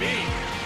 me.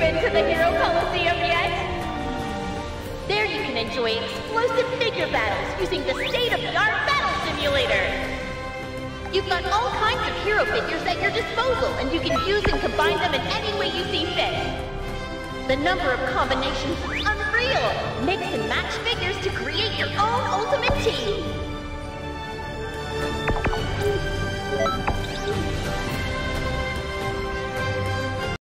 Been to the Hero Coliseum yet? There you can enjoy explosive figure battles using the state-of-the-art battle simulator. You've got all kinds of hero figures at your disposal, and you can use and combine them in any way you see fit. The number of combinations is unreal. Mix and match figures to create your own ultimate team.